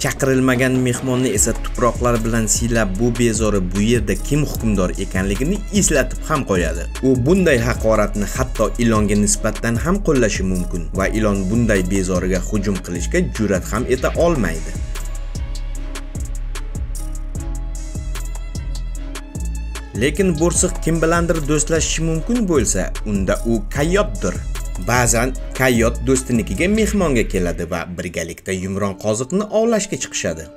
chaqirilmagan mehmonni esa tuproqlar bilan siylab bu bezori bu yerda kim hukmdor ekanligini eslatib ham qo'yadi. U bunday haqoratni hatto ilonga nisbatan ham qo'llashi mumkin va ilon bunday bezoriga hujum qilishga jur'at ham eta olmaydi. Lekin bo'rsiq kim bilandir do'stlashishi mumkin bo'lsa unda u kayyotdir ba'zan kayyot do'stinikiga mehmonga keladi va birgalikda yumron qoziqni ovlashga chiqishadi.